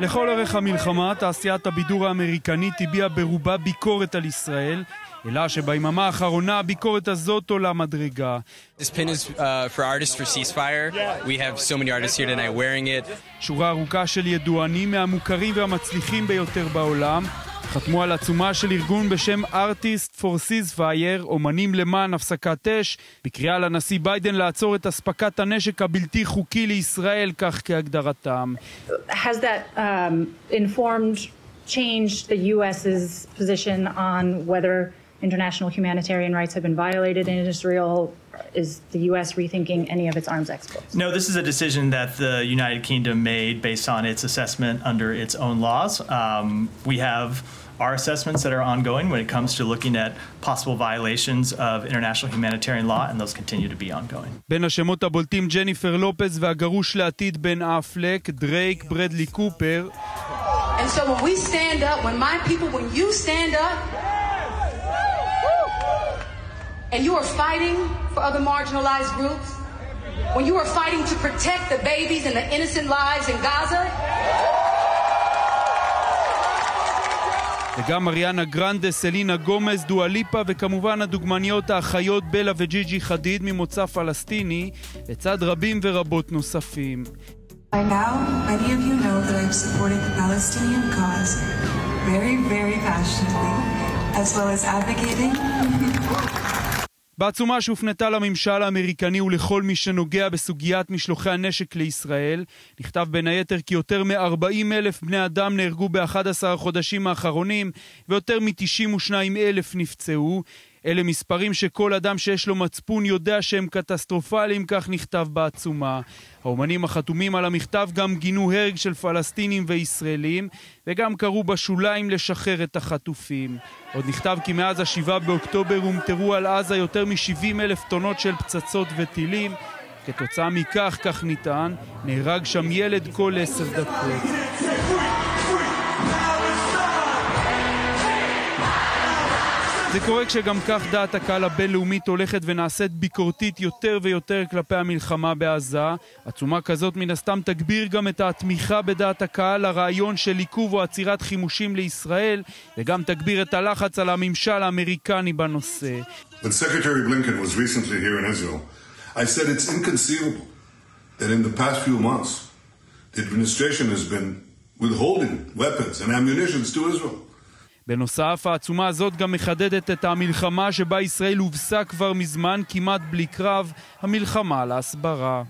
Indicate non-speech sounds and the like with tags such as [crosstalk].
לכל אורך המלחמה, תעשיית הבידור האמריקנית הביעה ברובה ביקורת על ישראל, אלא שביממה האחרונה הביקורת הזאת עולה מדרגה. שורה ארוכה של ידוענים מהמוכרים והמצליחים ביותר בעולם חתמו על עצומה של ארגון בשם Artist for Ceasefire, אומנים למען הפסקת אש, בקריאה לנשיא ביידן לעצור את אספקת הנשק הבלתי חוקי לישראל, כך כהגדרתם. Has that um, international humanitarian rights have been violated in Israel? Is the U.S. rethinking any of its arms exports? No, this is a decision that the United Kingdom made based on its assessment under its own laws. Um, we have our assessments that are ongoing when it comes to looking at possible violations of international humanitarian law, and those continue to be ongoing. בין השמות הבולטים ג'ניפר לופז והגרוש לעתיד בן אפלק, דרייק, ברדלי קופר. And so when we stand up, when my people, when you stand up, and you are fighting for other marginalized groups, when you are fighting to protect the babies and the innocent lives in Gaza, וגם מריאנה גרנדה, סלינה גומז, דואליפה וכמובן הדוגמניות האחיות בלה וג'יג'י חדיד ממוצא פלסטיני, לצד רבים ורבות נוספים. By now, many of you know that I've supported the Palestinian cause very, very passionately, as well as advocating [laughs] בעצומה שהופנתה לממשל האמריקני ולכל מי שנוגע בסוגיית משלוחי הנשק לישראל, נכתב בין היתר כי יותר מ-40 אלף בני אדם נהרגו ב-11 החודשים האחרונים ויותר מ-92 אלף נפצעו. אלה מספרים שכל אדם שיש לו מצפון יודע שהם קטסטרופליים, כך נכתב בעצומה. האומנים החתומים על המכתב גם גינו הרג של פלסטינים וישראלים, וגם קראו בשוליים לשחרר את החטופים. עוד נכתב כי מאז השבעה באוקטובר הומטרו על עזה יותר מ-70 אלף טונות של פצצות וטילים. כתוצאה מכך, כך נטען, נהרג שם ילד כל עשר דקות. זה קורה כשגם כך דעת הקהל הבינלאומית הולכת ונעשית ביקורתית יותר ויותר כלפי המלחמה בעזה. עצומה כזאת מן הסתם תגביר גם את התמיכה בדעת הקהל לרעיון של עיכוב או עצירת חימושים לישראל, וגם תגביר את הלחץ על הממשל האמריקני בנושא. בנוסף, העצומה הזאת גם מחדדת את המלחמה שבה ישראל הובסה כבר מזמן כמעט בלי קרב, המלחמה להסברה.